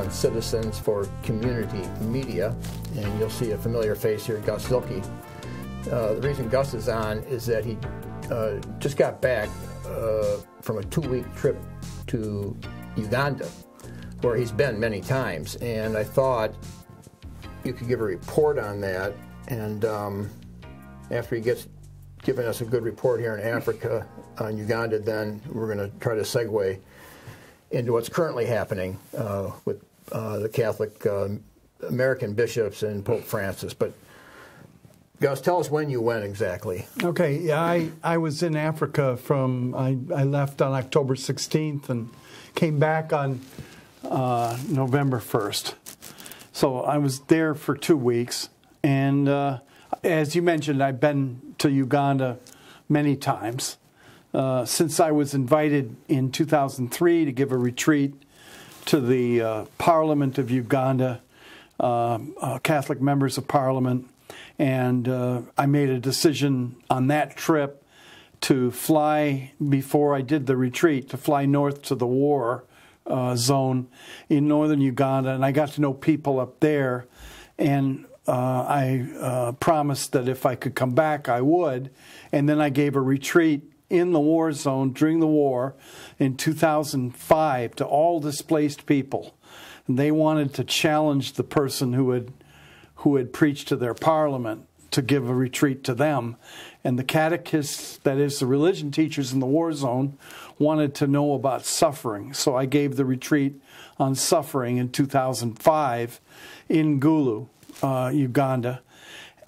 on Citizens for Community Media, and you'll see a familiar face here, Gus Zuehlke. Uh, the reason Gus is on is that he uh, just got back uh, from a two week trip to Uganda, where he's been many times, and I thought you could give a report on that. And um, after he gets given us a good report here in Africa on Uganda, then we're going to try to segue into what's currently happening uh, with the Catholic uh, American bishops and Pope Francis. But Gus, tell us when you went exactly. Okay, I, I was in Africa from, I, I left on October 16th and came back on uh, November 1st. So I was there for two weeks. And uh, as you mentioned, I've been to Uganda many times. Uh, since I was invited in 2003 to give a retreat to the uh, Parliament of Uganda, uh, uh Catholic members of Parliament, and uh, I made a decision on that trip to fly before I did the retreat to fly north to the war uh, zone in northern Uganda, and I got to know people up there, and I promised that if I could come back, I would, and then I gave a retreat in the war zone during the war in 2005 to all displaced people. And they wanted to challenge the person who had, who had preached to their parliament to give a retreat to them. And the catechists, that is, the religion teachers in the war zone, wanted to know about suffering. So I gave the retreat on suffering in 2005 in Gulu, uh, Uganda.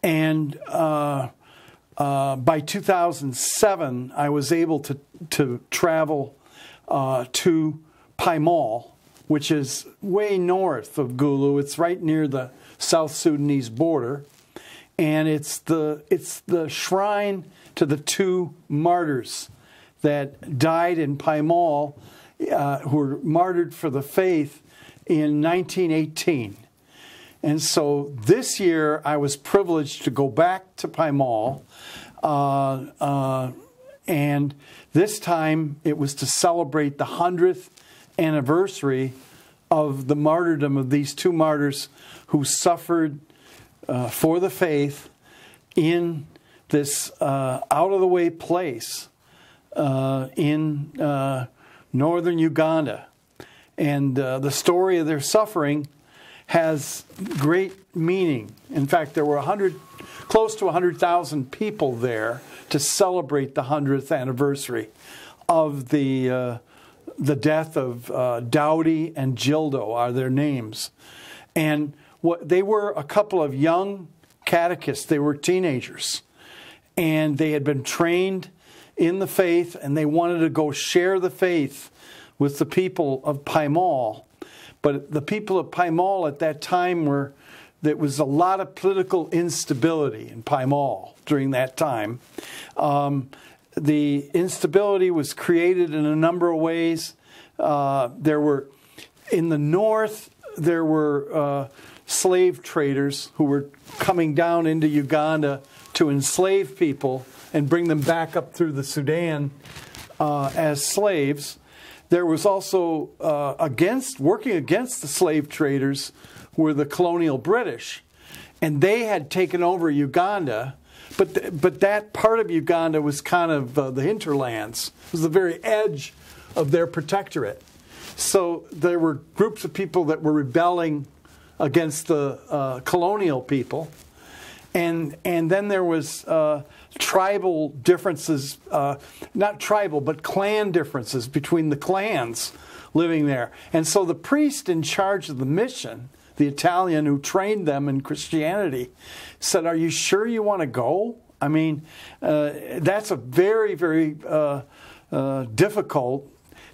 And uh, uh, by 2007, I was able to, to travel uh, to Paimol, which is way north of Gulu. It's right near the South Sudanese border. And it's the, it's the shrine to the two martyrs that died in Paimol, uh, who were martyred for the faith in 1918. And so this year I was privileged to go back to Paimol. Uh, uh, and this time it was to celebrate the 100th anniversary of the martyrdom of these two martyrs who suffered uh, for the faith in this uh, out of the way place uh, in uh, northern Uganda. And the story of their suffering has great meaning. In fact, there were 100, close to 100,000 people there to celebrate the 100th anniversary of the, uh, the death of uh, Daudi and Jildo, are their names. And what, they were a couple of young catechists, they were teenagers, and they had been trained in the faith and they wanted to go share the faith with the people of Paimol but the people of Paimol at that time were, there was a lot of political instability in Paimol during that time. Um, the instability was created in a number of ways. Uh, there were, in the north, there were uh, slave traders who were coming down into Uganda to enslave people and bring them back up through the Sudan uh, as slaves. There was also uh, against working against the slave traders were the colonial British, and they had taken over Uganda. But th- but that part of Uganda was kind of uh, the hinterlands. It was the very edge of their protectorate. So there were groups of people that were rebelling against the uh, colonial people, and and then there was uh, tribal differences, uh, not tribal, but clan differences between the clans living there. And so the priest in charge of the mission, the Italian who trained them in Christianity, said, Are you sure you want to go? I mean, uh, that's a very, very uh, uh difficult,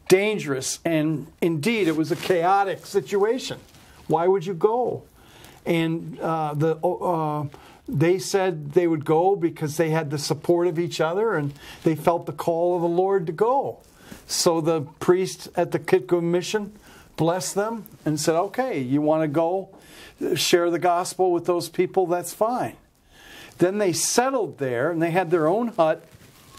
dangerous, and indeed it was a chaotic situation. Why would you go? And uh, the uh, they said they would go because they had the support of each other and they felt the call of the Lord to go. So the priest at the Kitgum mission blessed them and said, Okay, you want to go share the gospel with those people? That's fine. Then they settled there and they had their own hut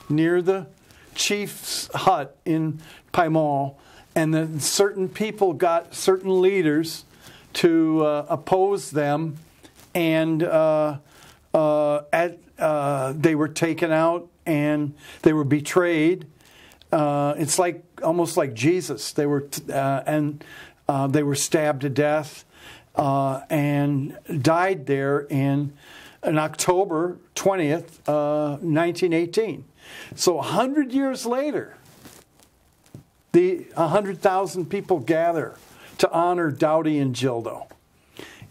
near the chief's hut in Paimol. and then certain people got certain leaders to uh, oppose them, and uh, uh, at, uh, they were taken out and they were betrayed. Uh, it's like almost like Jesus. They were uh, and uh, they were stabbed to death uh, and died there in, in October twentieth, uh, nineteen eighteen. So a hundred years later, the 100,000 people gather to honor Daudi and Jildo.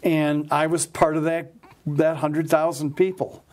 And I was part of that, that 100,000 people.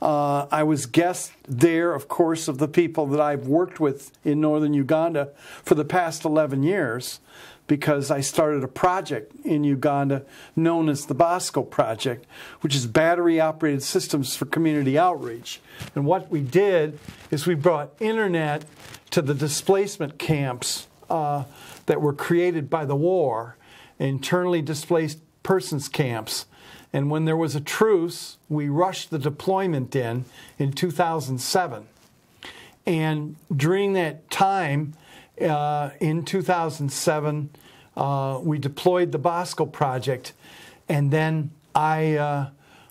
Uh, I was guest there, of course, of the people that I've worked with in northern Uganda for the past 11 years because I started a project in Uganda known as the Bosco Project, which is battery operated systems for community outreach. And what we did is we brought internet to the displacement camps uh, that were created by the war, internally displaced persons camps. And when there was a truce, we rushed the deployment in in 2007. And during that time, uh, in 2007, uh, we deployed the Bosco project, and then I uh,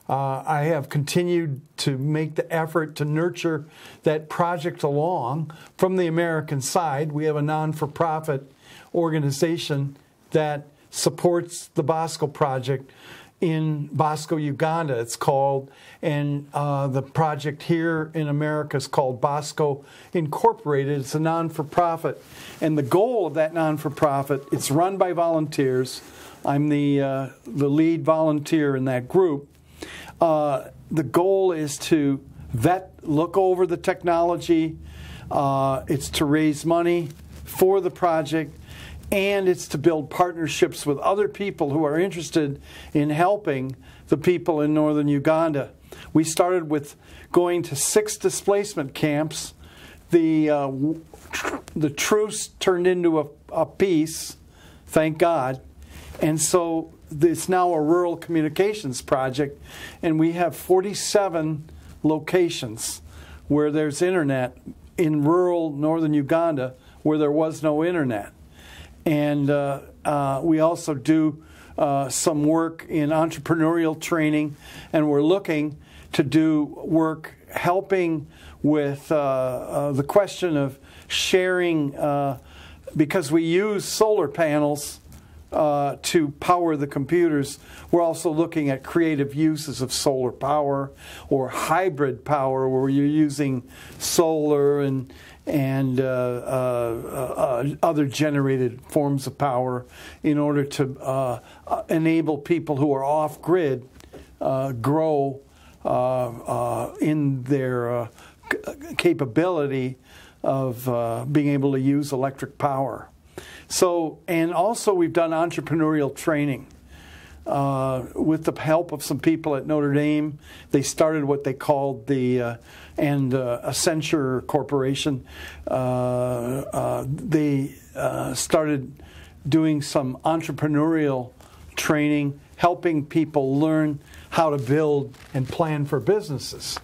uh, I have continued to make the effort to nurture that project along from the American side. We have a non for profit organization that supports the Bosco project in Bosco, Uganda, it's called. And uh, the project here in America is called Bosco Incorporated. It's a non for profit. And the goal of that non for profit, it's run by volunteers. I'm the, uh, the lead volunteer in that group. Uh, the goal is to vet, look over the technology. Uh, it's to raise money for the project, and it's to build partnerships with other people who are interested in helping the people in northern Uganda. We started with going to six displacement camps. The uh, the truce turned into a, a peace, thank God, and so it's now a rural communications project, and we have 47 locations where there's internet in rural northern Uganda where there was no internet. And uh, uh, we also do uh, some work in entrepreneurial training, and we're looking to do work helping with uh, uh, the question of sharing, uh, because we use solar panels uh, to power the computers. We're also looking at creative uses of solar power or hybrid power, where you're using solar and and uh, uh, uh other generated forms of power in order to uh, enable people who are off grid grow in their capability of being able to use electric power. So, and also we've done entrepreneurial training. Uh, with the help of some people at Notre Dame, they started what they called the uh, and uh, Accenture Corporation. Uh, uh, they uh, started doing some entrepreneurial training, helping people learn how to build and plan for businesses.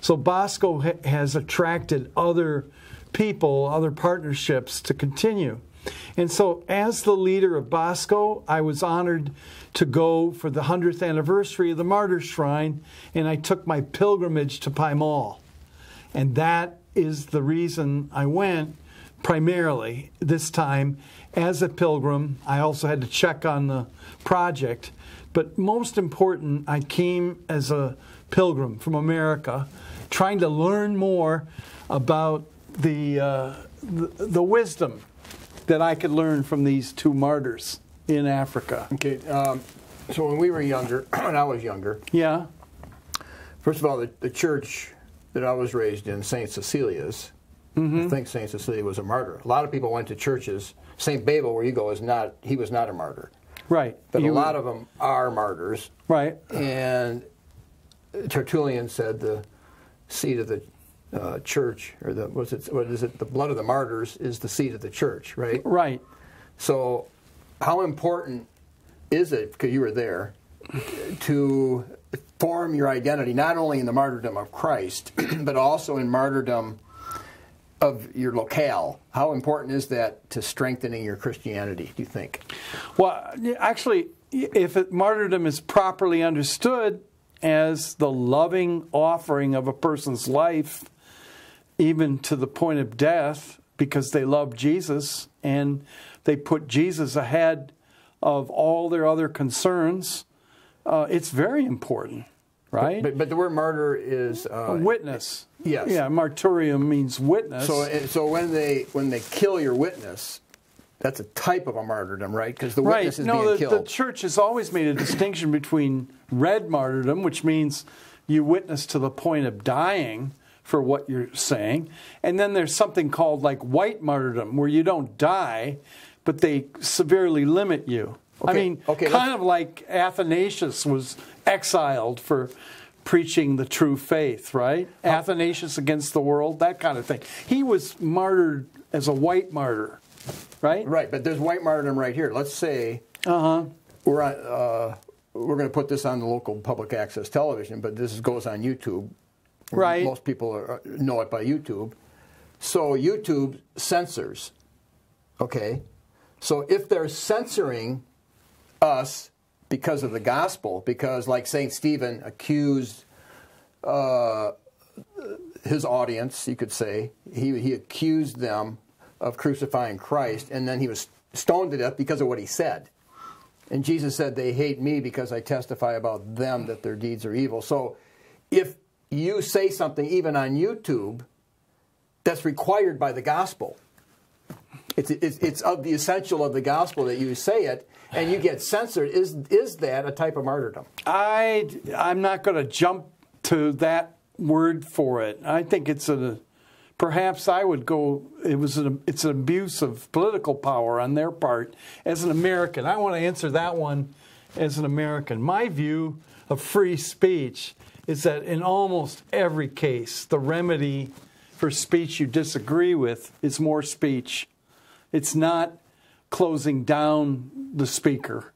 So Bosco ha- has attracted other people, other partnerships to continue. And so, as the leader of Bosco, I was honored to go for the 100th anniversary of the Martyrs Shrine, and I took my pilgrimage to Paimol. And that is the reason I went primarily this time as a pilgrim. I also had to check on the project. But most important, I came as a pilgrim from America, trying to learn more about the, uh, the, the wisdom that I could learn from these two martyrs in Africa. Okay, um, so when we were younger, when I was younger, yeah. First of all, the, the church that I was raised in, Saint Cecilia's, mm-hmm. I think Saint Cecilia was a martyr. A lot of people went to churches. Saint Babel, where you go, is not. He was not a martyr. Right. But you, a lot of them are martyrs. Right. And Tertullian said the seat of the uh, church, or the was it what is it? The blood of the martyrs is the seat of the church, right? Right. So, how important is it because you were there to form your identity not only in the martyrdom of Christ, but also in martyrdom of your locale. How important is that to strengthening your Christianity? Do you think? Well, actually, if it, martyrdom is properly understood as the loving offering of a person's life, even to the point of death, because they love Jesus and they put Jesus ahead of all their other concerns, uh, it's very important, right? But, but the word martyr is uh, a witness. Yes. Yeah, martyrium means witness. So, so when they when they kill your witness, that's a type of a martyrdom, right? Because the right. witness is no, being the, killed. the church has always made a distinction between red martyrdom, which means you witness to the point of dying for what you're saying, and then there's something called like white martyrdom, where you don't die, but they severely limit you. I mean, okay, kind of like Athanasius was exiled for preaching the true faith, right? Athanasius against the world, that kind of thing. He was martyred as a white martyr, right? Right, but there's white martyrdom right here. Let's say Uh huh. we're on, uh, we're going to put this on the local public access television, but this goes on YouTube. Right. Most people are, know it by YouTube. So YouTube censors. Okay. So if they're censoring us because of the gospel, because like Saint Stephen accused uh, his audience, you could say, he he accused them of crucifying Christ, and then he was stoned to death because of what he said. And Jesus said, They hate me because I testify about them that their deeds are evil. So if you say something even on YouTube that's required by the gospel, it's, it's, it's of the essential of the gospel that you say it and you get censored, is, is that a type of martyrdom? I I'm not going to jump to that word for it. I think it's a perhaps I would go. It was an it's an abuse of political power on their part as an American. I want to answer that one as an American. My view of free speech is that in almost every case, the remedy for speech you disagree with is more speech. It's not closing down the speaker.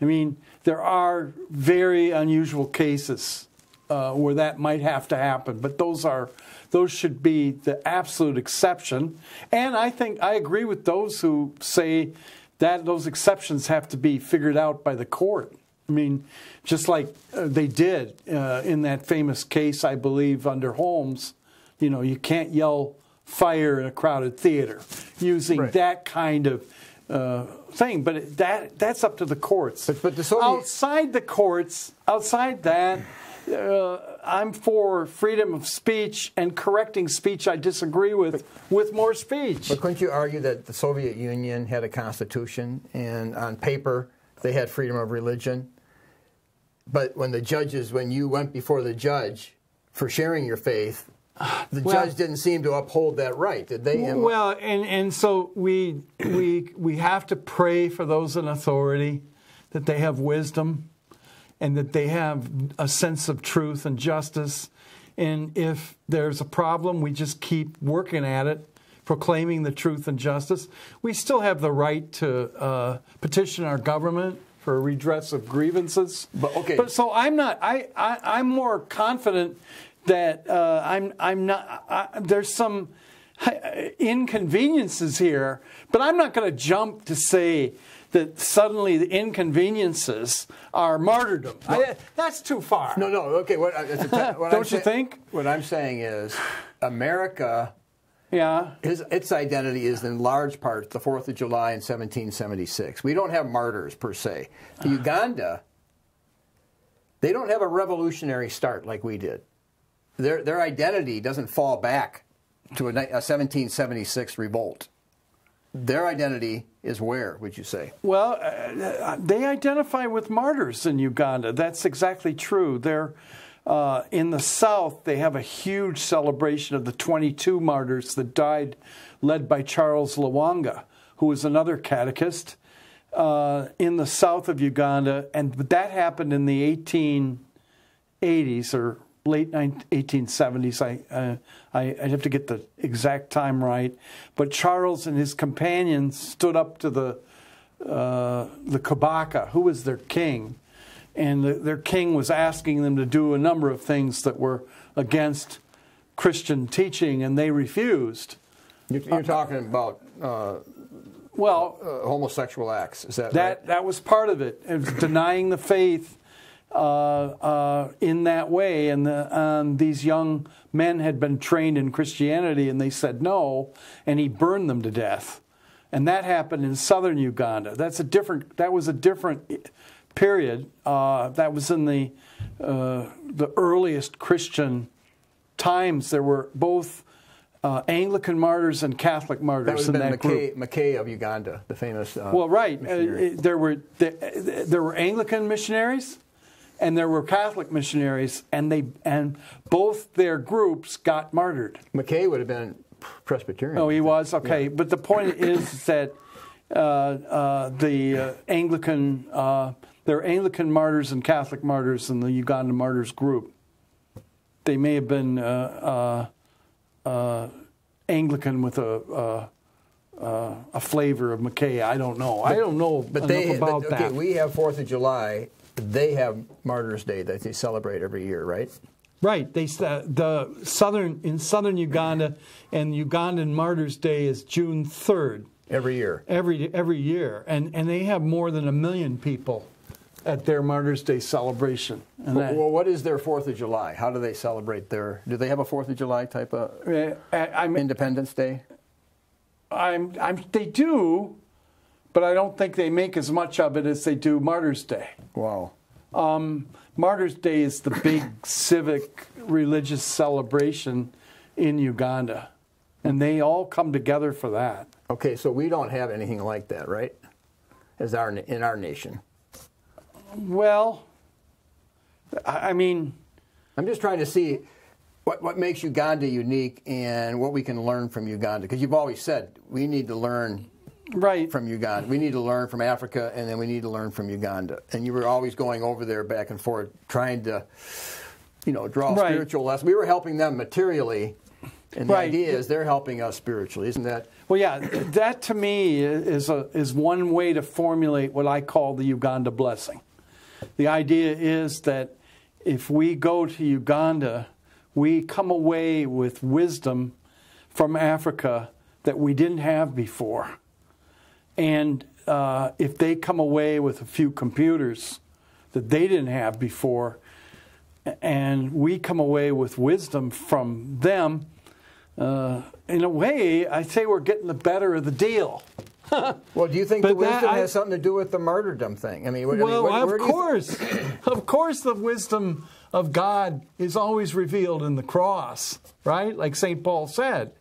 I mean, there are very unusual cases uh, where that might have to happen, but those are those should be the absolute exception. And I think I agree with those who say that those exceptions have to be figured out by the court. I mean, just like uh, they did uh, in that famous case, I believe, under Holmes. You know, you can't yell fire in a crowded theater using Right. that kind of uh, thing. But that that's up to the courts. But- but the Soviet- outside the courts, outside that, uh, I'm for freedom of speech and correcting speech I disagree with with more speech. But couldn't you argue that the Soviet Union had a constitution and on paper they had freedom of religion? But when the judges, when you went before the judge for sharing your faith, the Well- judge didn't seem to uphold that right, did they? Well, and, and so we we we have to pray for those in authority that they have wisdom and that they have a sense of truth and justice. And if there's a problem, we just keep working at it, proclaiming the truth and justice. We still have the right to uh, petition our government for a redress of grievances. But, okay. But so I'm not. I, I I'm more confident that uh, I'm I'm not. I, there's some inconveniences here, but I'm not going to jump to say that suddenly the inconveniences are martyrdom. I- that's too far. no, no, okay. What, uh, what I'm Don't you say- think? What I'm saying is, America, Yeah. his, its identity is in large part the Fourth of July in 1776. We don't have martyrs per se. Uganda, they don't have a revolutionary start like we did. Their their identity doesn't fall back to a, a 1776 revolt. Their identity is where, would you say? Well, uh, they identify with martyrs in Uganda. That's exactly true. They're uh, in the south. They have a huge celebration of the 22 martyrs that died, led by Charles Lwanga, who was another catechist uh, in the south of Uganda, and that happened in the 1880s or late 1870s. I, uh, I I'd have to get the exact time right, but Charles and his companions stood up to the uh, the Kabaka, who was their king, and the, their king was asking them to do a number of things that were against Christian teaching, and they refused. You're, you're talking about uh, Well, uh, homosexual acts. Is that, that right? that was part of it. It was denying the faith uh, uh, in that way, and the, um, these young men had been trained in Christianity, and they said no, and he burned them to death, and that happened in southern Uganda. That's a different. That was a different period. Uh, that was in the uh, the earliest Christian times. There were both. Uh, Anglican martyrs and Catholic martyrs would in that group. Mackay, Mackay of Uganda, the famous. Uh, Well, right. Uh, there were there, there were Anglican missionaries, and there were Catholic missionaries, and they and both their groups got martyred. Mackay would have been Presbyterian. Oh, he was okay. But the point is that uh, uh, the uh, Anglican uh, there are Anglican martyrs and Catholic martyrs in the Uganda martyrs group. They may have been uh, uh, uh, Anglican with a. Uh, uh, a flavor of Mackay. I don't know. I don't know But enough they, about but, okay, that. we have Fourth of July. They have Martyrs' Day that they celebrate every year, right? Right. They uh, the southern in southern Uganda, and Ugandan Martyrs' Day is June third Every year. every every year, and and they have more than a million people at their Martyrs' Day celebration. And that, Well, what is their Fourth of July? How do they celebrate their? Do they have a Fourth of July type of Uh, I, I'm, Independence Day? I'm, I'm, they do, but I don't think they make as much of it as they do Martyrs' Day. Wow. Um, Martyrs' Day is the big civic religious celebration in Uganda, and they all come together for that. Okay, so we don't have anything like that, right? As our in our nation. Well, I I mean, I'm just trying to see what, what makes Uganda unique and what we can learn from Uganda. Because you've always said we need to learn right. from Uganda. We need to learn from Africa, and then we need to learn from Uganda. And you were always going over there back and forth, trying to, you know, draw Right. spiritual lessons. We were helping them materially, and the Right. idea is they're helping us spiritually, isn't that? Well, yeah, that to me is a, is one way to formulate what I call the Uganda blessing. The idea is that if we go to Uganda, we come away with wisdom from Africa that we didn't have before. And uh, if they come away with a few computers that they didn't have before, and we come away with wisdom from them, uh, in a way, I say we're getting the better of the deal. Well, do you think But the wisdom I- has something to do with the martyrdom thing? I mean, what, I mean, Well, what- of do you th- course, of course, the wisdom of God is always revealed in the cross, right? Like St. Paul said,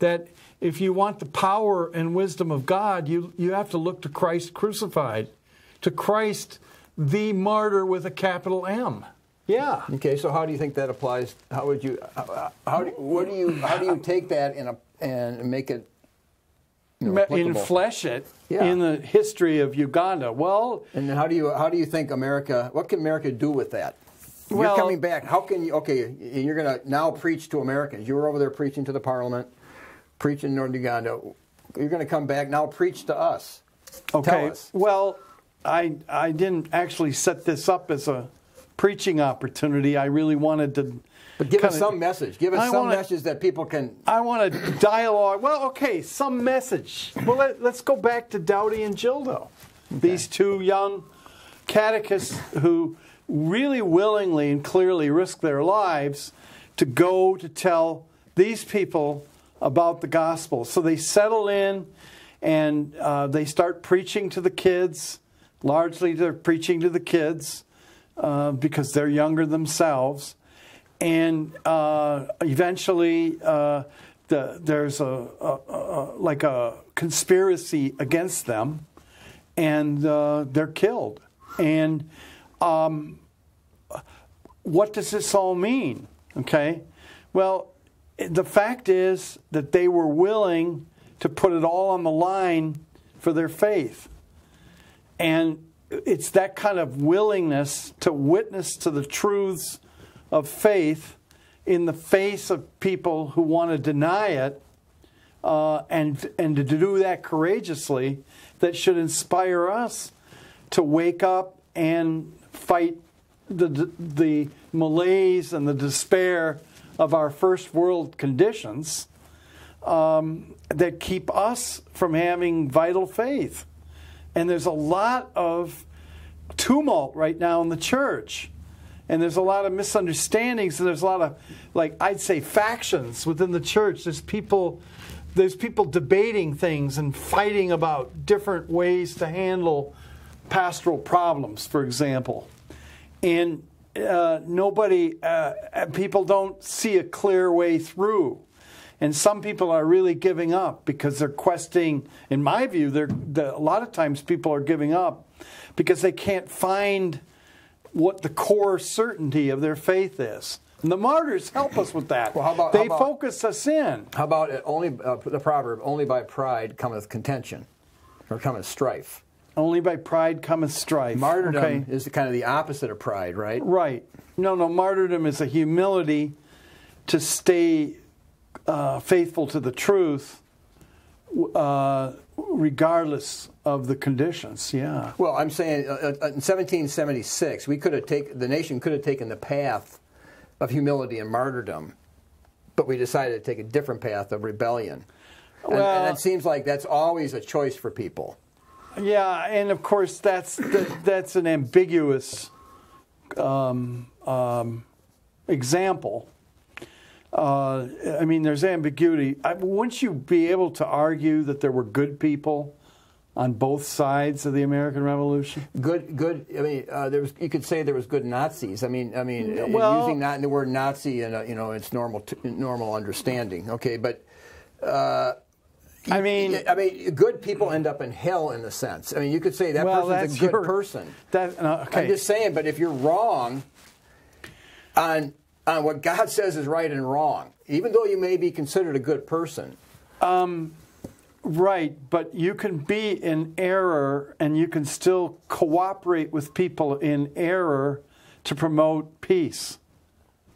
that if you want the power and wisdom of God, you, you have to look to Christ crucified, to Christ, the martyr with a capital M. Yeah. Okay, so how do you think that applies? How would you? How, how do what do you? How do you take that and a and make it? You know, In flesh it Yeah. in the history of Uganda. Well, And how do you how do you think America? What can America do with that? Well- you're coming back. How can you? Okay, you're going to now preach to Americans. You were over there preaching to the Parliament, preaching in Northern Uganda. You're going to come back now. Preach to us. Okay. Us. Well, I I didn't actually set this up as a preaching opportunity. I really wanted to. But give us kinda- some message. Give us I some wanna- message that people can. I want a dialogue. Well, okay, some message. Well, let, us go back to Daudi and Jildo, these two young catechists who really willingly and clearly risked their lives to go to tell these people about the gospel. So they settle in and uh, they start preaching to the kids. Largely, they're preaching to the kids uh, because they're younger themselves. And uh, eventually, uh, the, there's a, a, a like a conspiracy against them, and uh, they're killed. And um, what does this all mean? Okay, well, the fact is that they were willing to put it all on the line for their faith. And it's that kind of willingness to witness to the truths of faith in the face of people who want to deny it, uh, and, and to do that courageously, that should inspire us to wake up and fight the, the malaise and the despair of our first world conditions um, that keep us from having vital faith. And there's a lot of tumult right now in the church. And there's a lot of misunderstandings, and there's a lot of, like, I'd say factions within the church. There's people, there's people debating things and fighting about different ways to handle pastoral problems, for example. And uh, nobody, uh, people don't see a clear way through. And some people are really giving up because they're questing, in my view, they're, a lot of times people are giving up because they can't find what the core certainty of their faith is. And the martyrs help us with that. Well, how about, they about, focus us in. How about it only uh, the proverb, only by pride cometh contention, or cometh strife? Only by pride cometh strife. Martyrdom okay. is the, kind of the opposite of pride, right? Right. No, no, martyrdom is a humility to stay uh, faithful to the truth uh, regardless of the conditions. Yeah. Well, I'm saying uh, uh in 1776, we could have taken the nation could have taken the path of humility and martyrdom, but we decided to take a different path of rebellion. And, well, and it seems like that's always a choice for people. Yeah, and of course that's the, that's an ambiguous um, um, example. Uh, I mean, there's ambiguity. I, wouldn't you be able to argue that there were good people on both sides of the American Revolution? Good, good. I mean, uh, there was. You could say there was good Nazis. I mean, I mean, well, using not the word Nazi in a, you know its normal normal understanding. Okay, but. Uh, I mean, I mean, good people end up in hell in a sense. I mean, you could say that well, person's a good your, person. That, uh, okay. I'm just saying, but if you're wrong on on what God says is right and wrong, even though you may be considered a good person. Um, right, but you can be in error and you can still cooperate with people in error to promote peace.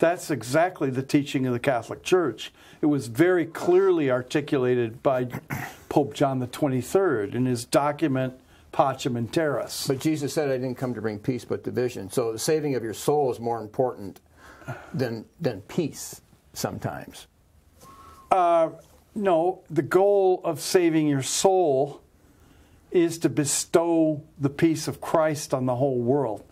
That's exactly the teaching of the Catholic Church. It was very clearly articulated by Pope John the 23rd in his document Pacem in Terris. But Jesus said, I didn't come to bring peace but division. So the saving of your soul is more important than, than peace sometimes. Uh, no, the goal of saving your soul is to bestow the peace of Christ on the whole world.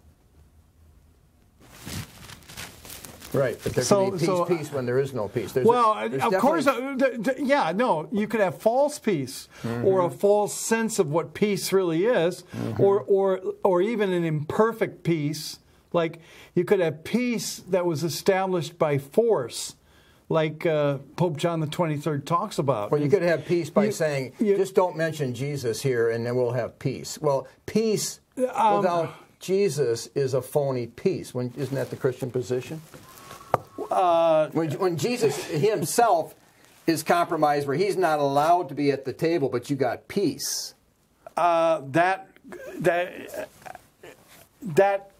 Right, but there so, can be peace, so, peace when there is no peace. There's well, a, of course, uh, yeah, no, you could have false peace mm-hmm. or a false sense of what peace really is, mm-hmm. or, or, or even an imperfect peace. Like you could have peace that was established by force, like uh, Pope John the Twenty Third talks about. Well, you could have peace by you, saying, you, just don't mention Jesus here, and then we'll have peace. Well, peace um, without Jesus is a phony peace. When, isn't that the Christian position? Uh, when, when Jesus himself is compromised, where he's not allowed to be at the table, but you got peace. Uh, that that that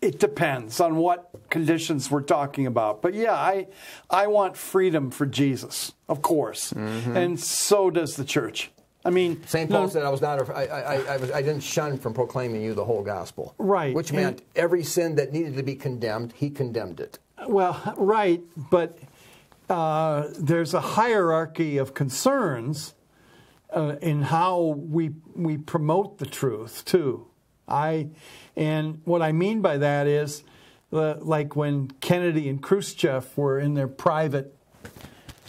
it depends on what conditions we're talking about. But yeah, I I want freedom for Jesus, of course, mm-hmm. and so does the church. I mean, St. Paul no, said, "I was not. I, I, I, was, I didn't shun from proclaiming you the whole gospel." Right, which meant and, every sin that needed to be condemned, he condemned it. Well, right, but uh, there's a hierarchy of concerns uh, in how we we promote the truth too. I, and what I mean by that is, uh, like when Kennedy and Khrushchev were in their private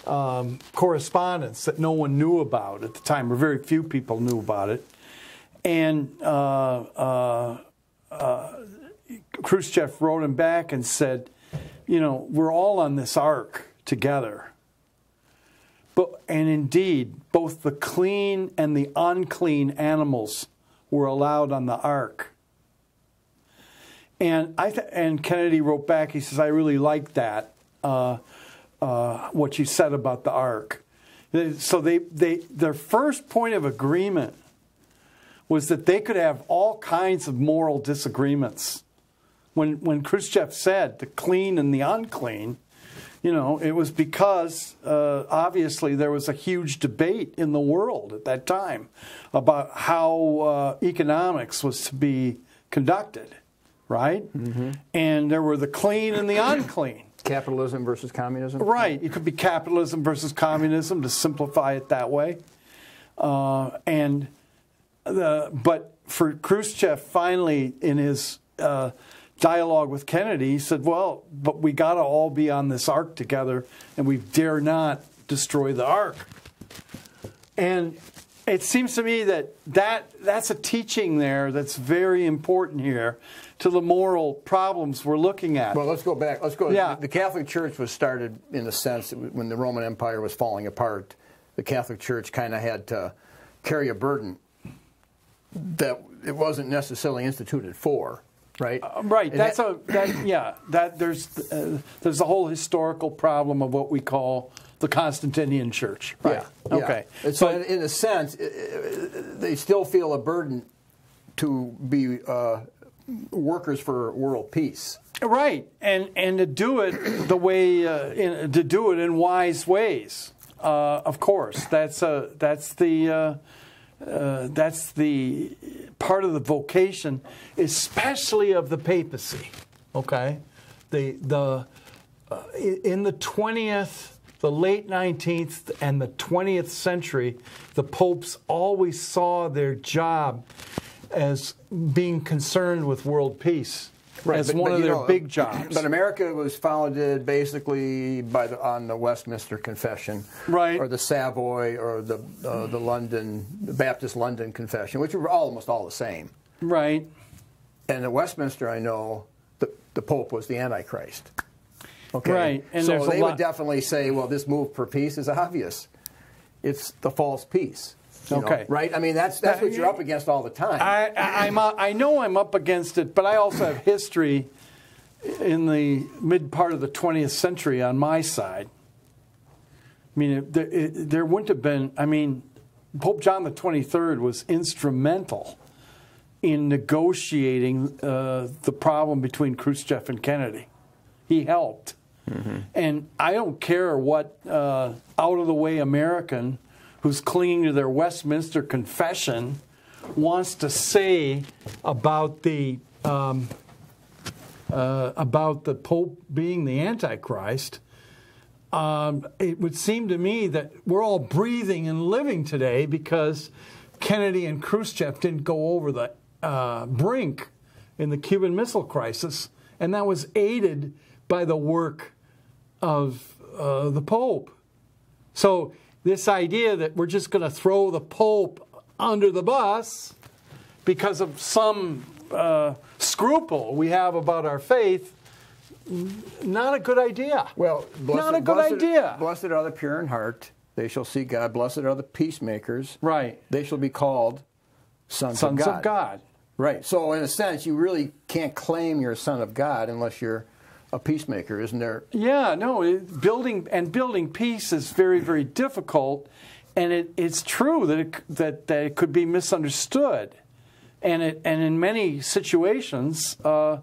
um, correspondence that no one knew about at the time, or very few people knew about it, and uh, uh, uh Khrushchev wrote him back and said, you know, we're all on this ark together. But, and indeed, both the clean and the unclean animals were allowed on the ark. And I and Kennedy wrote back. He says, "I really like that. Uh, uh, what you said about the ark." So they they their first point of agreement was that they could have all kinds of moral disagreements when when Khrushchev said the clean and the unclean, you know, it was because uh, obviously there was a huge debate in the world at that time about how uh, economics was to be conducted, right? Mm-hmm. And there were the clean and the unclean. Capitalism versus communism? Right. It could be capitalism versus communism to simplify it that way. Uh, and the, but for Khrushchev, finally, in his uh, dialogue with Kennedy, he said, "Well, but we got to all be on this ark together, and we dare not destroy the ark." And it seems to me that, that that's a teaching there that's very important here to the moral problems we're looking at. Well, let's go back. Let's go. Yeah. The Catholic Church was started in the sense that when the Roman Empire was falling apart, the Catholic Church kind of had to carry a burden that it wasn't necessarily instituted for, right? Uh, right. And That's that- a that yeah. That there's uh, there's a whole historical problem of what we call the Constantinian Church. Right. Yeah, yeah. Okay. And so, in, in a sense, they still feel a burden to be uh, workers for world peace. Right, and and to do it the way uh, in, to do it in wise ways. Uh, of course, that's a that's the uh, that's the part of the vocation, especially of the papacy. Okay, the the uh, in the twentieth, the late nineteenth, and the twentieth century, the popes always saw their job as being concerned with world peace as but- one but, of their know, big jobs. But America was founded basically by the, on the Westminster Confession, Right. or the Savoy, or the uh, the London the Baptist London Confession, which were almost all the same. right. And at Westminster, I know the, the Pope was the Antichrist. Okay, Right, and so they would definitely say, well, this move for peace is obvious. It's the false peace. You know, Okay. right? I mean, that's that's Uh, what you're up against all the time. I, I, I'm, uh, I know I'm up against it, but I also have history in the mid part of the 20th century on my side. I mean, it, there, it, there wouldn't have been, I mean, Pope John the 23rd was instrumental in negotiating uh, the problem between Khrushchev and Kennedy. He helped. And I don't care what uh, out of the way American who's clinging to their Westminster Confession wants to say about the um, uh, about the Pope being the Antichrist. Um, it would seem to me that we're all breathing and living today because Kennedy and Khrushchev didn't go over the uh, brink in the Cuban Missile Crisis, and that was aided by the work of uh, the Pope. So, this idea that we're just going to throw the Pope under the bus because of some uh, scruple we have about our faith, not a good idea. Well, blessed, Not a good blessed- idea. Blessed are the pure in heart; they shall see God. Blessed are the peacemakers; Right. they shall be called sons, Sons of God. of God. Right. So, in a sense, you really can't claim you're a son of God unless you're a peacemaker, isn't there? Yeah, no, it, building and building peace is very, very difficult, and it, it's true that it, that that it could be misunderstood, and it and in many situations, uh,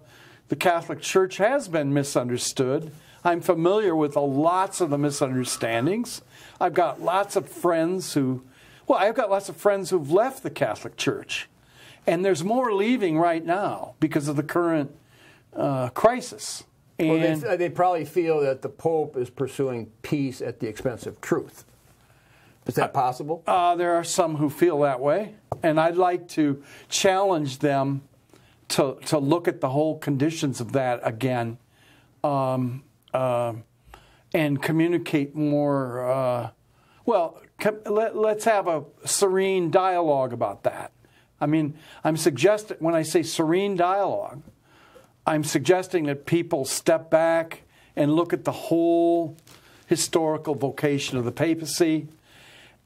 the Catholic Church has been misunderstood. I'm familiar with a lots of the misunderstandings. I've got lots of friends who, well, I've got lots of friends who've left the Catholic Church, and there's more leaving right now because of the current uh, crisis. And Well, they, they probably feel that the Pope is pursuing peace at the expense of truth. Is that possible? Uh, there are some who feel that way, and I'd like to challenge them to to look at the whole conditions of that again, um, uh, and communicate more. Uh, well, com- let, let's have a serene dialogue about that. I mean, I'm suggesting when I say serene dialogue, I'm suggesting that people step back and look at the whole historical vocation of the papacy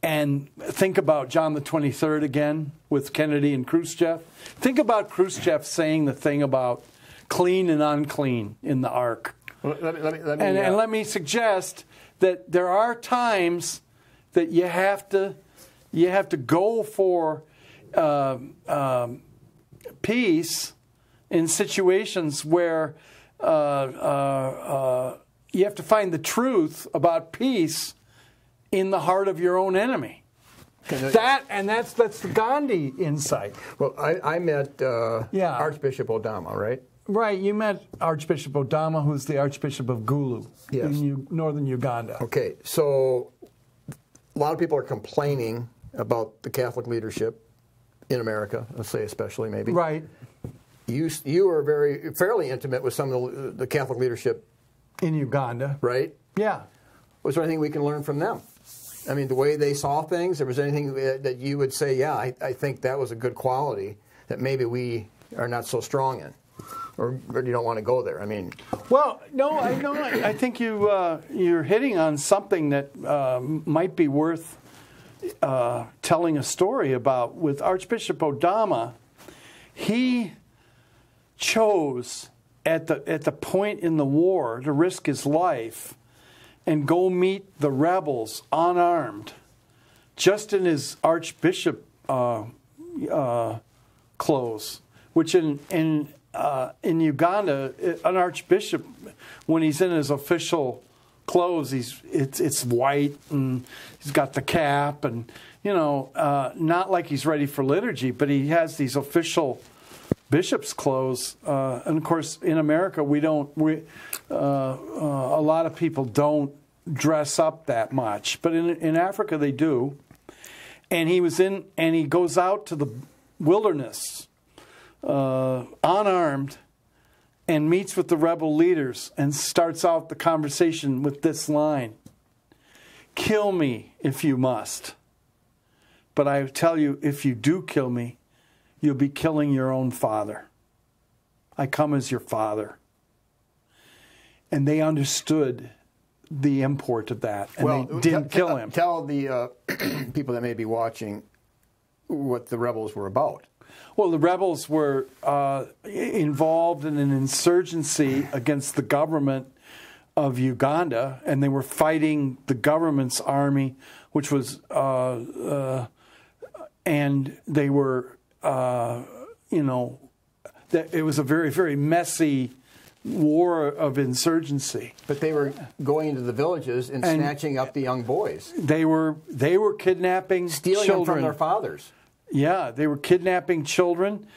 and think about John the 23rd again with Kennedy and Khrushchev. Think about Khrushchev saying the thing about clean and unclean in the ark. Let me, let me, let me, And, uh, and let me suggest that there are times that you have to you have to go for um, um, peace in situations where uh, uh, uh, you have to find the truth about peace in the heart of your own enemy. That and that's that's the Gandhi insight. Well, I, I met uh, Yeah. Archbishop Odama, right? Right, you met Archbishop Odama, who's the Archbishop of Gulu Yes. in U- northern Uganda. Okay, so a lot of people are complaining about the Catholic leadership in America, let's say especially maybe. Right, You you are very fairly intimate with some of the, the Catholic leadership, in Uganda. right? Yeah. Was there anything we can learn from them? I mean, the way they saw things. There was anything that you would say, yeah, I, I think that was a good quality that maybe we are not so strong in, or, or you don't want to go there. I mean, Well, no, I no, I I think you uh, you're hitting on something that uh, might be worth uh, telling a story about. With Archbishop Odama, he chose at the at the point in the war to risk his life and go meet the rebels unarmed, just in his archbishop uh, uh, clothes, which in in uh, in Uganda, an archbishop, when he's in his official clothes, he's it's it's white and he's got the cap and you know uh, not like he's ready for liturgy, but he has these official bishop's clothes. Uh, and of course, in America, we don't. We uh, uh, a lot of people don't dress up that much, but in in Africa they do. And he was in, and he goes out to the wilderness, uh, unarmed, and meets with the rebel leaders and starts out the conversation with this line: "Kill me if you must." But I tell you, if you do kill me, you'll be killing your own father. I come as your father. And they understood the import of that, and they didn't kill him. Tell the uh, people that may be watching what the rebels were about. Well, the rebels were uh, involved in an insurgency against the government of Uganda, and they were fighting the government's army, which was, uh, uh, and they were, uh, you know, that it was a very, very messy war of insurgency. But they were going into the villages and, And- snatching up the young boys, They were they were kidnapping stealing children. them from their fathers. Yeah, they were kidnapping children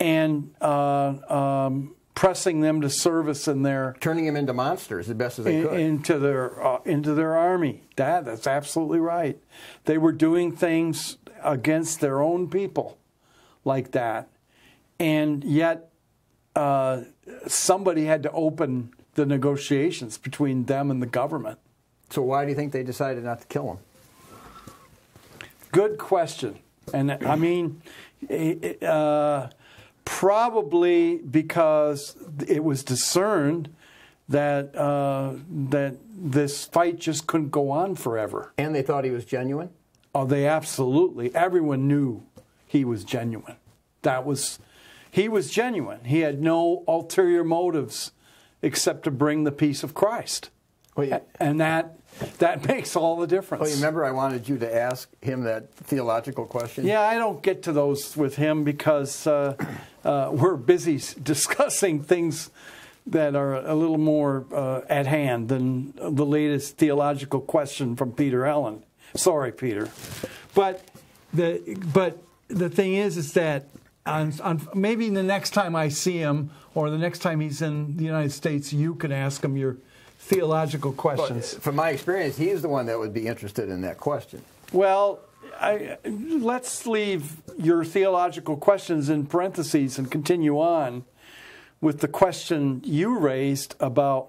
and uh, um, pressing them to service in their turning them into monsters as best as they in- could. into their uh, into their army. That that's absolutely right. They were doing things against their own people like that, and yet uh, somebody had to open the negotiations between them and the government. so why do you think they decided not to kill him? Good question. And I mean, uh, probably because it was discerned that uh, that this fight just couldn't go on forever. And they thought he was genuine. Oh, they absolutely. Everyone knew he was genuine. That was, he was genuine. He had no ulterior motives except to bring the peace of Christ, Well, you, and that that makes all the difference. well, you remember I wanted you to ask him that theological question. Yeah, I don't get to those with him because uh, uh, we're busy discussing things that are a little more uh, at hand than the latest theological question from Peter Helland. Sorry, Peter, but the but the thing is, is that on, on, maybe the next time I see him or the next time he's in the United States, you can ask him your theological But questions. from my experience, he's the one that would be interested in that question. Well, I, let's leave your theological questions in parentheses and continue on with the question you raised about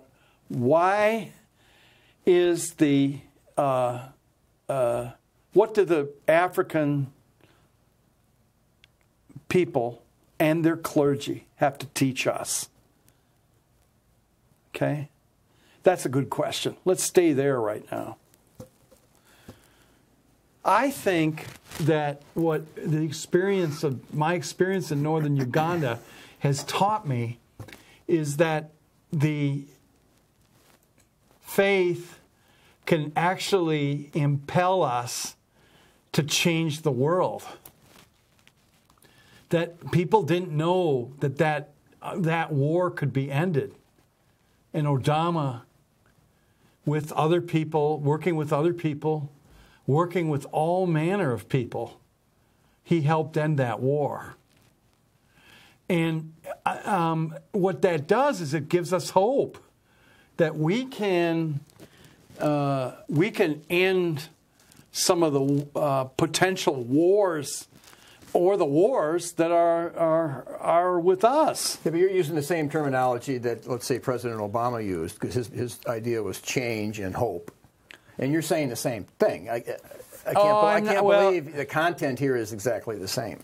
why is the uh, uh, what do the African people and their clergy have to teach us? Okay, that's a good question. Let's stay there right now. I think that what the experience of my experience in northern Uganda has taught me is that the faith can actually impel us to change the world. That people didn't know that that, uh, that war could be ended. And Odama, with other people, working with other people, working with all manner of people, he helped end that war. And uh, um, what that does is it gives us hope that we can uh, we can end some of the uh, potential wars or the wars that are are are with us. Yeah, but you're using the same terminology that let's say President Obama used because his his idea was change and hope, and you're saying the same thing. I, I can't, Oh, I can't not- well- believe the content here is exactly the same.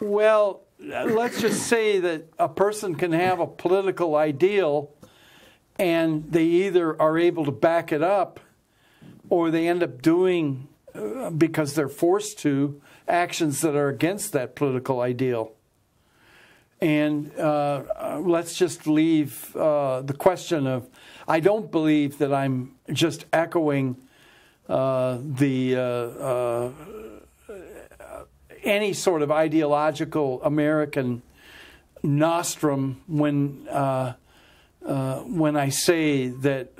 Well, let's just say that a person can have a political ideal and they either are able to back it up or they end up doing, uh, because they're forced to, actions that are against that political ideal. And uh, uh, let's just leave uh, the question of I don't believe that I'm just echoing uh, the. Uh, uh, any sort of ideological American nostrum when when I say that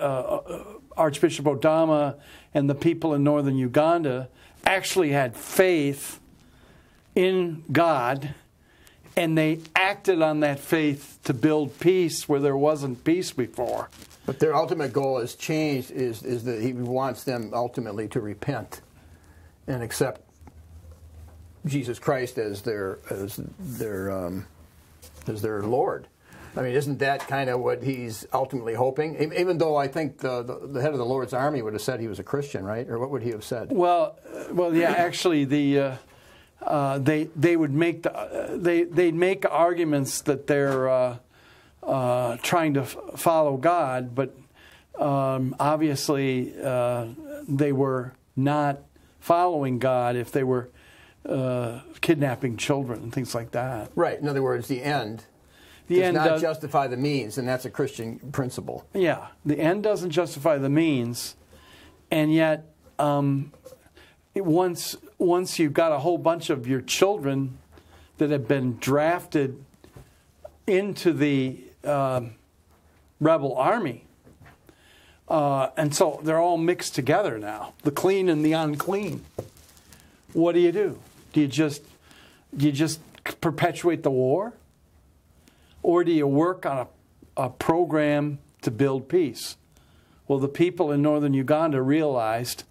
Archbishop Odama and the people in northern Uganda actually had faith in God and they acted on that faith to build peace where there wasn't peace before. But their ultimate goal is changed Is is that he wants them ultimately to repent and accept Jesus Christ as their as their um, as their Lord. I mean, isn't that kind of what he's ultimately hoping? Even though I think the, the, the head of the Lord's army would have said he was a Christian, right? Or what would he have said? Well, uh, well, yeah. Actually, the uh, uh, they they would make the uh, they they'd make arguments that they're uh, uh, trying to f- follow God, but um, obviously uh, they were not following God if they were uh, kidnapping children and things like that. Right. In other words, the end The does end not does- justify the means, and that's a Christian principle. Yeah, the end doesn't justify the means, and yet um, once once you've got a whole bunch of your children that have been drafted into the um, rebel army, uh, and so they're all mixed together now, the clean and the unclean. What do you do? Do you just do you just perpetuate the war? Or do you work on a, a program to build peace? Well, the people in northern Uganda realized,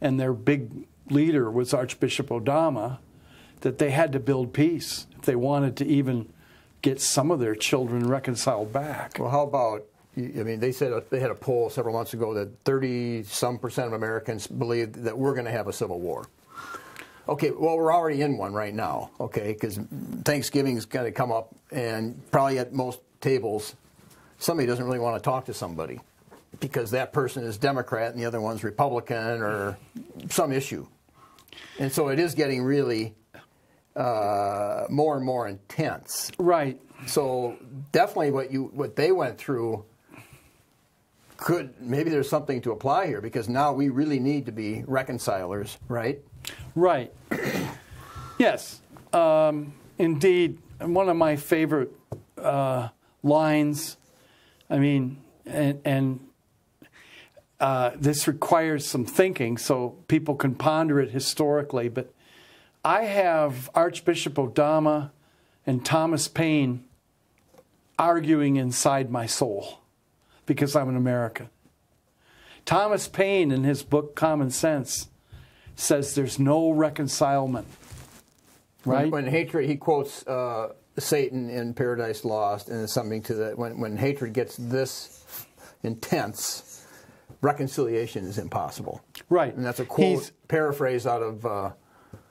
and their big leader was Archbishop Odama, that they had to build peace if they wanted to even get some of their children reconciled back. Well, how about? I mean, they said uh, they had a poll several months ago that 30 some percent of Americans believe that we're going to have a civil war. Okay, well, we're already in one right now, okay, because Thanksgiving's going to come up, and probably at most tables, somebody doesn't really want to talk to somebody because that person is Democrat and the other one's Republican or some issue. And so it is getting really uh, more and more intense. Right. So definitely, what you what they went through could maybe there's something to apply here because now we really need to be reconcilers, right? Right. yes. Um, indeed, one of my favorite uh, lines. I mean, and, and uh, this requires some thinking, so people can ponder it historically. But I have Archbishop Odama and Thomas Paine arguing inside my soul because I'm an American. Thomas Paine, in his book Common Sense, says there's no reconcilement. Right? When, when hatred, he quotes uh, Satan in Paradise Lost, and something to that. When when hatred gets this intense, reconciliation is impossible. right. And that's a quote He's paraphrase out of uh,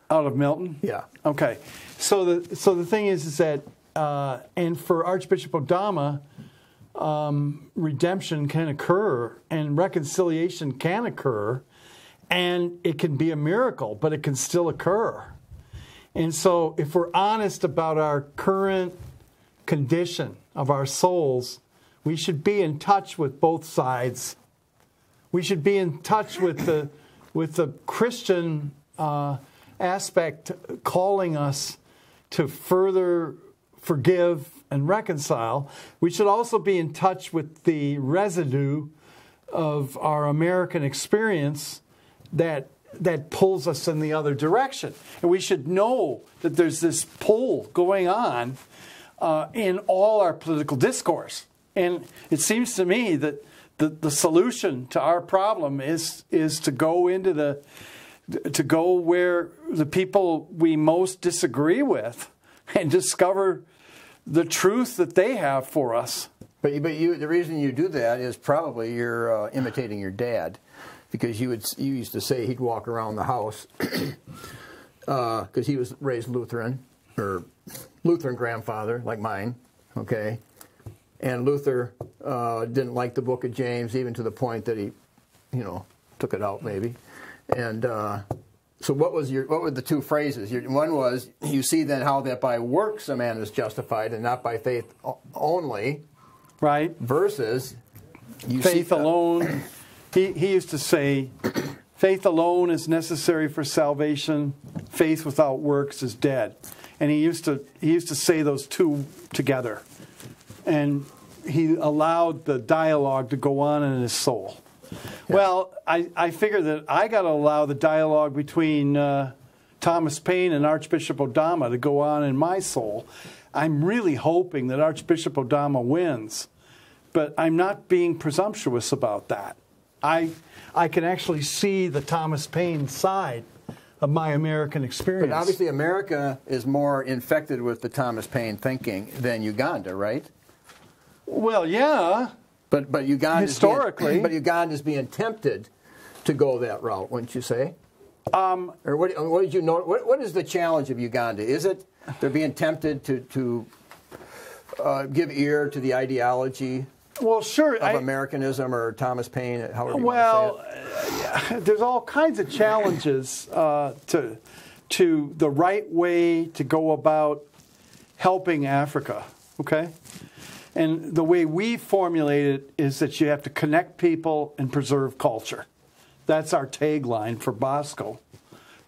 out of Milton. yeah. Okay. So the so the thing is is that uh, and for Archbishop Odama, um, redemption can occur and reconciliation can occur, and it can be a miracle, but it can still occur. And so, if we're honest about our current condition of our souls, we should be in touch with both sides. We should be in touch with the with the Christian uh, aspect calling us to further forgive and reconcile. We should also be in touch with the residue of our American experience that that pulls us in the other direction. And we should know that there's this pull going on uh, in all our political discourse. And it seems to me that the, the solution to our problem is is to go into the to go where the people we most disagree with and discover the truth that they have for us. But, but you, the reason you do that is probably you're uh, imitating your dad, because you would you used to say he'd walk around the house because uh, he was raised Lutheran or Lutheran grandfather like mine, okay, and Luther uh, didn't like the Book of James even to the point that he, you know, took it out maybe, and. Uh, so what was your what were the two phrases? Your, one was you see then how that by works a man is justified and not by faith only, right? Versus you faith see, alone. He he used to say, faith alone is necessary for salvation. Faith without works is dead. And he used to he used to say those two together, and he allowed the dialogue to go on in his soul. Well, I, I figure that I got to allow the dialogue between uh, Thomas Paine and Archbishop Odama to go on in my soul. I'm really hoping that Archbishop Odama wins, but I'm not being presumptuous about that. I, I can actually see the Thomas Paine side of my American experience. But obviously, America is more infected with the Thomas Paine thinking than Uganda, right? Well, yeah. But but Uganda historically, being, but Uganda is being tempted to go that route, wouldn't you say? Um, or what, what did you know? What, what is the challenge of Uganda? Is it they're being tempted to to uh, give ear to the ideology? Well, sure. Of I, Americanism or Thomas Paine, however you well, want to say it. there's all kinds of challenges uh, to to the right way to go about helping Africa. Okay, and the way we formulate it is that you have to connect people and preserve culture. That's our tagline for Bosco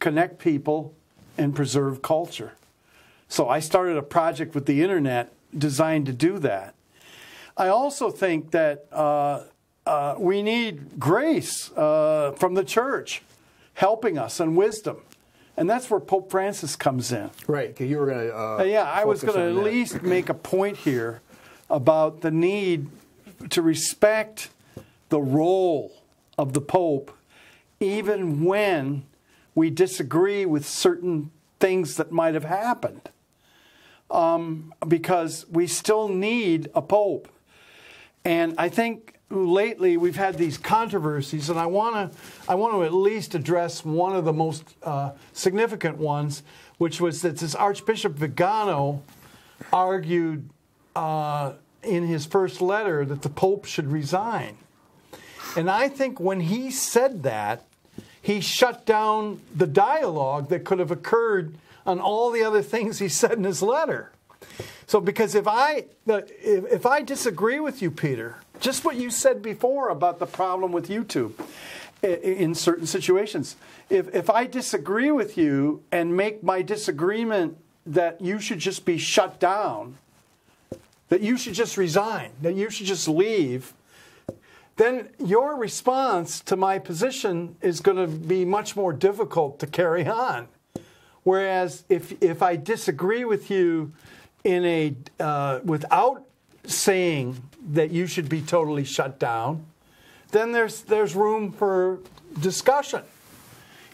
connect people and preserve culture. So I started a project with the internet designed to do that. I also think that uh, uh, we need grace uh, from the church helping us and wisdom. And that's where Pope Francis comes in. Right, you were going to. Uh, yeah, I was going to at that. least make a point here about the need to respect the role of the Pope, even when we disagree with certain things that might have happened. Um, because we still need a Pope. And I think lately we've had these controversies, and I want to I want to at least address one of the most uh, significant ones, which was that this Archbishop Vigano argued uh, in his first letter that the Pope should resign. And I think when he said that, he shut down the dialogue that could have occurred on all the other things he said in his letter. So, because if I if, I disagree with you, Peter, just what you said before about the problem with YouTube in certain situations, if if I disagree with you and make my disagreement that you should just be shut down, that you should just resign, that you should just leave, then your response to my position is going to be much more difficult to carry on. Whereas if, if I disagree with you in a, uh, without saying that you should be totally shut down, then there's, there's room for discussion.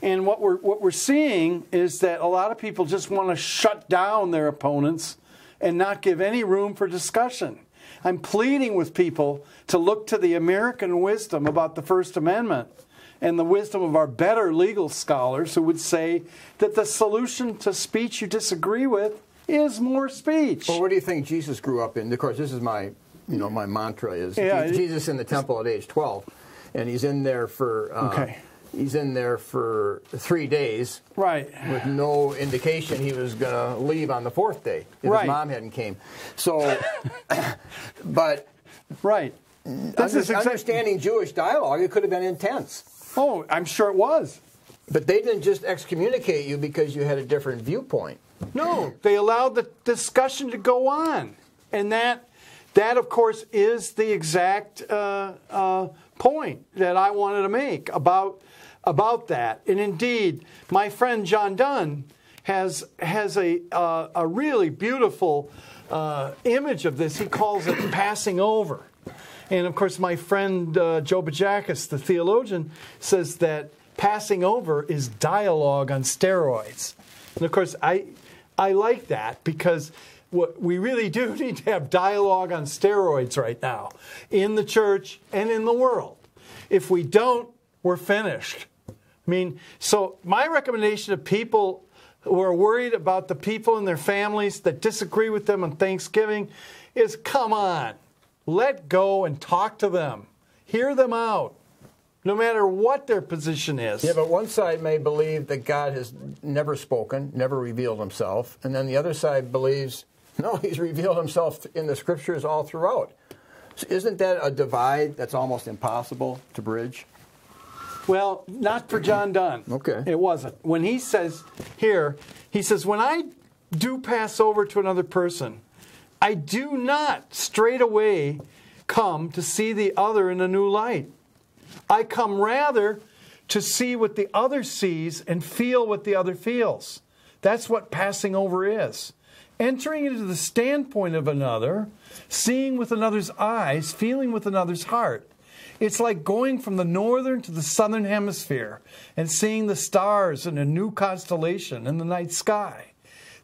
And what we're, what we're seeing is that a lot of people just want to shut down their opponents and not give any room for discussion. I'm pleading with people to look to the American wisdom about the First Amendment and the wisdom of our better legal scholars who would say that the solution to speech you disagree with is more speech. Well, what do you think Jesus grew up in? Of course, this is my, you know, my mantra is yeah, Jesus in the temple at age 12, and he's in there for uh, okay he's in there for three days, right? With no indication he was going to leave on the fourth day if right. his mom hadn't came. So, but right, this under, understanding Jewish dialogue, it could have been intense. Oh, I'm sure it was. But they didn't just excommunicate you because you had a different viewpoint. No, they allowed the discussion to go on, and that that of course is the exact uh, uh, point that I wanted to make about about that. And indeed, my friend John Dunne has has a uh, a really beautiful uh, image of this. He calls it passing over. And of course, my friend uh, Joe Bajakis, the theologian, says that passing over is dialogue on steroids. And of course, I I like that because what we really do need to have dialogue on steroids right now in the church and in the world. If we don't, we're finished. I mean, so my recommendation to people who are worried about the people in their families that disagree with them on Thanksgiving is come on, let go and talk to them, hear them out. No matter what their position is. Yeah, but one side may believe that God has never spoken, never revealed himself, and then the other side believes, no, he's revealed himself in the scriptures all throughout. So isn't that a divide that's almost impossible to bridge? Well, not for John Dunne. Okay. It wasn't. When he says here, he says, when I do pass over to another person, I do not straight away come to see the other in a new light. I come rather to see what the other sees and feel what the other feels. That's what passing over is. Entering into the standpoint of another, seeing with another's eyes, feeling with another's heart. It's like going from the northern to the southern hemisphere and seeing the stars in a new constellation in the night sky.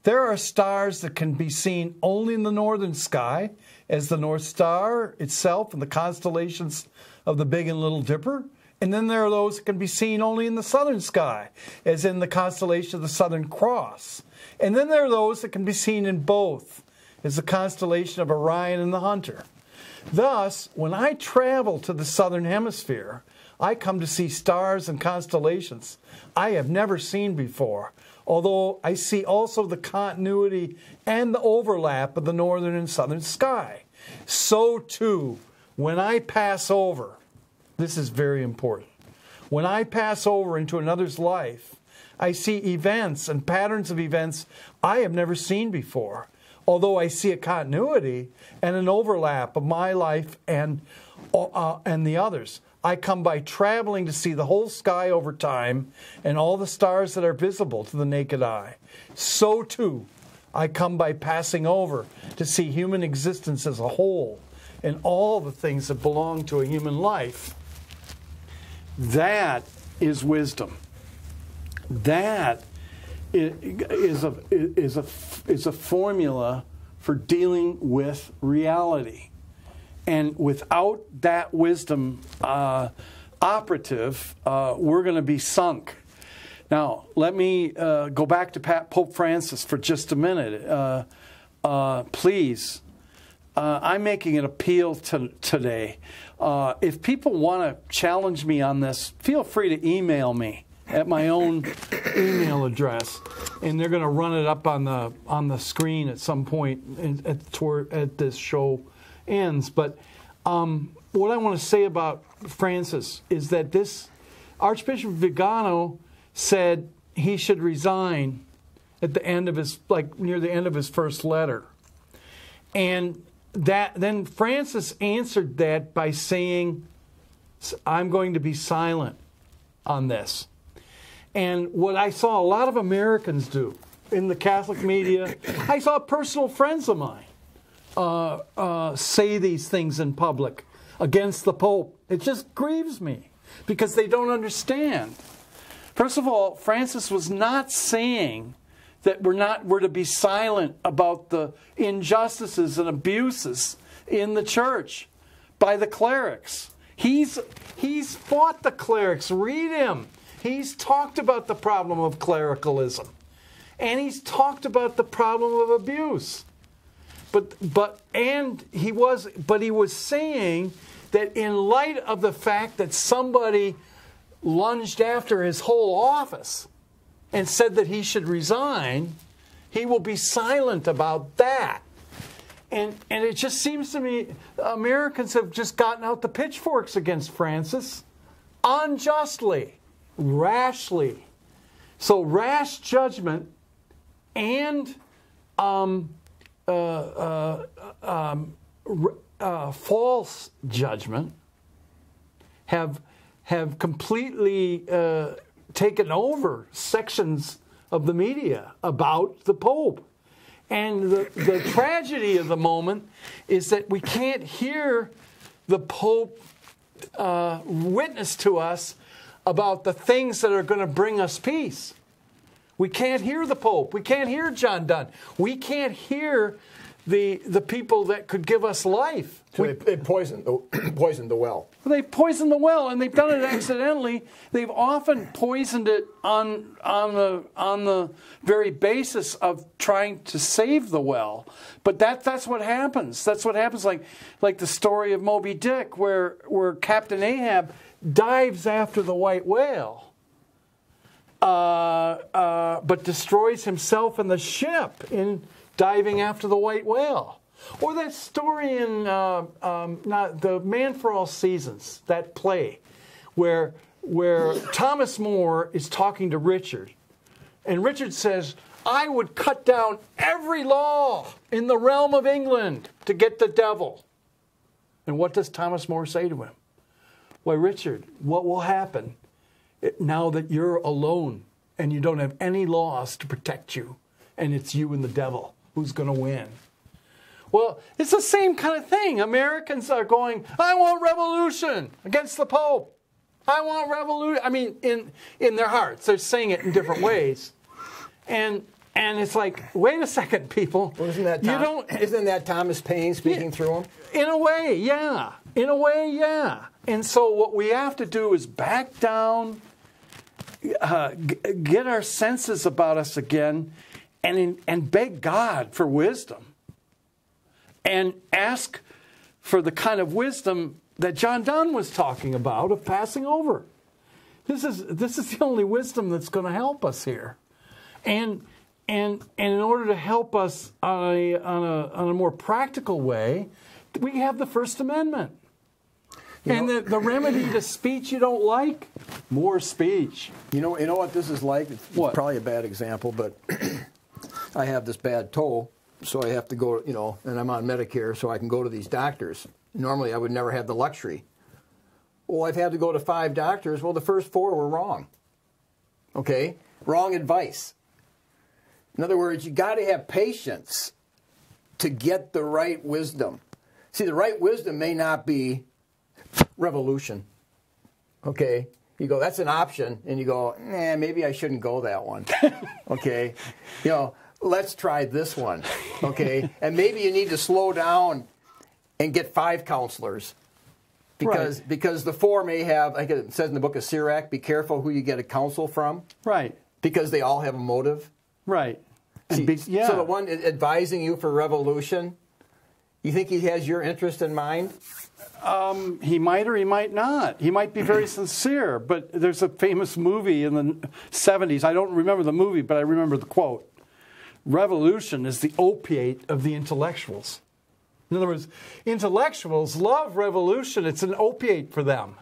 There are stars that can be seen only in the northern sky, as the North Star itself and the constellations of the Big and Little Dipper. And then there are those that can be seen only in the southern sky, as in the constellation of the Southern Cross. And then there are those that can be seen in both, as the constellation of Orion and the Hunter. Thus, when I travel to the southern hemisphere, I come to see stars and constellations I have never seen before, although I see also the continuity and the overlap of the northern and southern sky. So, too, when I pass over, this is very important. When I pass over into another's life, I see events and patterns of events I have never seen before although I see a continuity and an overlap of my life and, uh, and the others. I come by traveling to see the whole sky over time and all the stars that are visible to the naked eye. So too, I come by passing over to see human existence as a whole and all the things that belong to a human life. That is wisdom. That is a, is a, is a formula for dealing with reality. And without that wisdom uh, operative, uh, we're going to be sunk. Now, let me uh, go back to Pope Francis for just a minute. Uh, uh, please, uh, I'm making an appeal to, today. if people want to challenge me on this, feel free to email me at my own email address, and they're going to run it up on the on the screen at some point at toward, at this show ends. But um, what I want to say about Francis is that this Archbishop Vigano said he should resign at the end of his like near the end of his first letter, and that then Francis answered that by saying, "I'm going to be silent on this." And what I saw a lot of Americans do in the Catholic media, I saw personal friends of mine uh, uh, say these things in public against the Pope. It just grieves me because they don't understand. First of all, Francis was not saying that we're not we're to be silent about the injustices and abuses in the church by the clerics. He's he's fought the clerics. Read him. He's talked about the problem of clericalism. And he's talked about the problem of abuse. But but and he was but he was saying that in light of the fact that somebody lunged after his whole office and said that he should resign, he will be silent about that. And, and it just seems to me Americans have just gotten out the pitchforks against Francis unjustly rashly. So, rash judgment and um, uh, uh, um, uh, false judgment have, have completely uh, taken over sections of the media about the Pope. And the, the tragedy of the moment is that we can't hear the Pope uh, witness to us about the things that are going to bring us peace. We can't hear the Pope. We can't hear John Dunne. We can't hear the, the people that could give us life. So they, they poisoned the, poisoned the well. They poisoned the well, and they've done it accidentally. They've often poisoned it on on the on the very basis of trying to save the well. But that that's what happens. That's what happens. Like like the story of Moby Dick, where where Captain Ahab dives after the white whale, uh, uh, but destroys himself and the ship in diving after the white whale. Or that story in uh, um, the Man for All Seasons, that play, where where Thomas More is talking to Richard, and Richard says, "I would cut down every law in the realm of England to get the devil." And what does Thomas More say to him? Why, Richard, what will happen now that you're alone and you don't have any laws to protect you, and it's you and the devil? Who's going to win? Well, it's the same kind of thing. Americans are going, I want revolution against the Pope. I want revolution. I mean, in, in their hearts, they're saying it in different ways. And and it's like, wait a second, people. Well, isn't that Tom, you don't, isn't that Thomas Paine speaking yeah, through him? In a way, yeah. In a way, yeah. And so what we have to do is back down, uh, g- get our senses about us again, and, in, and beg God for wisdom and ask for the kind of wisdom that John Dunne was talking about of passing over. This is, this is the only wisdom that's going to help us here. And, and, and in order to help us on a, on, a, on a more practical way, we have the First Amendment. You and know, the, the remedy to speech you don't like, more speech. You know, you know what this is like? It's what? probably a bad example, but I have this bad toe, so I have to go, you know, and I'm on Medicare, so I can go to these doctors. Normally, I would never have the luxury. Well, I've had to go to five doctors. Well, the first four were wrong. Okay? Wrong advice. In other words, you got to have patience to get the right wisdom. See, the right wisdom may not be revolution. Okay? You go, that's an option, and you go, nah, maybe I shouldn't go that one. okay? You know, let's try this one, okay? and maybe you need to slow down and get five counselors because right. because the four may have, like it says in the book of Sirach, be careful who you get a counsel from. Right. Because they all have a motive. Right. See, be, yeah. So the one advising you for revolution, you think he has your interest in mind? Um, he might or he might not. He might be very sincere, but there's a famous movie in the 70s. I don't remember the movie, but I remember the quote revolution is the opiate of the intellectuals. In other words, intellectuals love revolution. It's an opiate for them.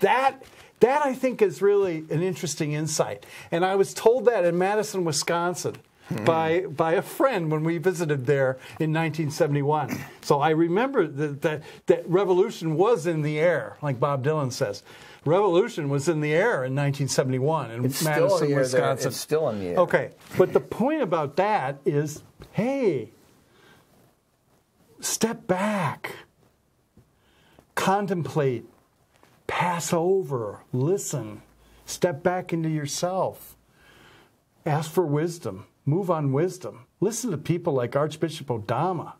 That that I think is really an interesting insight. And I was told that in Madison, Wisconsin. Hmm. By, by a friend when we visited there in 1971. So I remember that, that, that revolution was in the air, like Bob Dylan says revolution was in the air in 1971 in it's Madison, Wisconsin. There. It's still in the air. Okay, but the point about that is, hey, step back, contemplate, pass over, listen, step back into yourself, ask for wisdom, move on wisdom, listen to people like Archbishop Odama.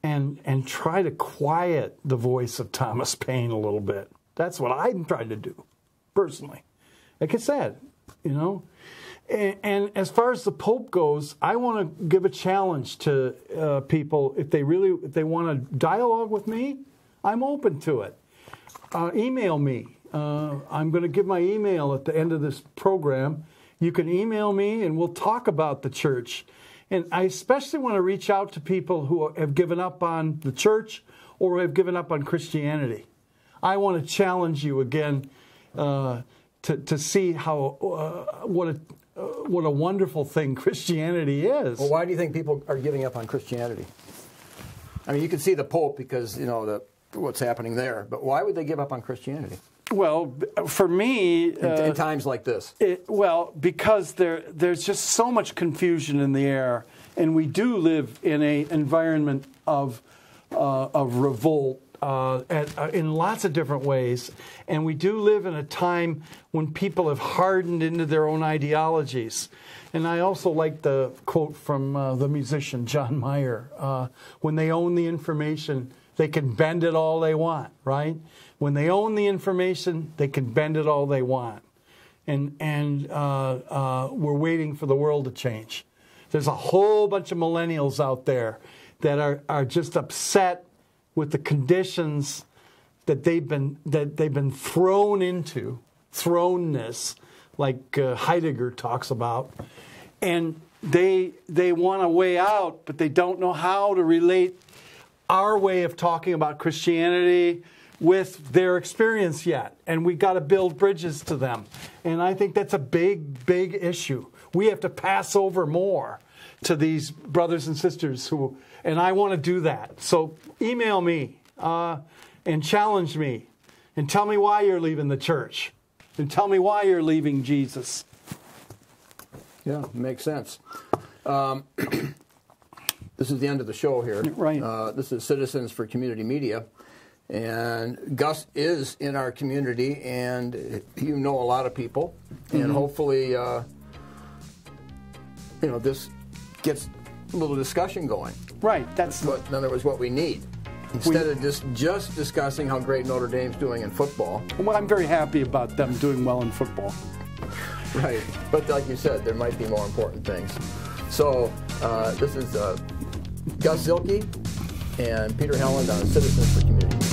And, and try to quiet the voice of Thomas Paine a little bit. That's what I'm trying to do, personally. Like I said, you know. And, and as far as the Pope goes, I want to give a challenge to uh, people if they really if they want to dialogue with me, I'm open to it. Uh, email me. Uh, I'm going to give my email at the end of this program. You can email me, and we'll talk about the church. And I especially want to reach out to people who have given up on the church or have given up on Christianity. I want to challenge you again uh, to, to see how uh, what a uh, what a wonderful thing Christianity is. Well, why do you think people are giving up on Christianity? I mean, you can see the Pope because you know the, what's happening there, but why would they give up on Christianity? Well, for me, in, uh, in times like this? It, well, because there there's just so much confusion in the air, and we do live in a environment of uh, of revolt uh, at, uh, in lots of different ways, and we do live in a time when people have hardened into their own ideologies. And I also like the quote from uh, the musician John Mayer: uh, "When they own the information, they can bend it all they want." Right? When they own the information, they can bend it all they want and and uh, uh, we're waiting for the world to change. There's a whole bunch of millennials out there that are, are just upset with the conditions that they've been that they've been thrown into, thrownness, like uh, Heidegger talks about, and they they want a way out, but they don't know how to relate our way of talking about Christianity with their experience yet. And we got to build bridges to them. And I think that's a big, big issue. We have to pass over more to these brothers and sisters who, and I want to do that. So email me uh, and challenge me and tell me why you're leaving the church and tell me why you're leaving Jesus. Yeah, makes sense. Um, this is the end of the show here. Right. Uh, this is Citizens for Community Media. And Gus is in our community, and you know a lot of people, and hopefully, uh, you know, this gets little discussion going. Right, that's But in other words, what we need. Instead of just just discussing how great Notre Dame's doing in football, well, I'm very happy about them doing well in football. right? But like you said, there might be more important things. So uh, this is uh, Gus Zuehlke and Peter Helland on Citizens for Community.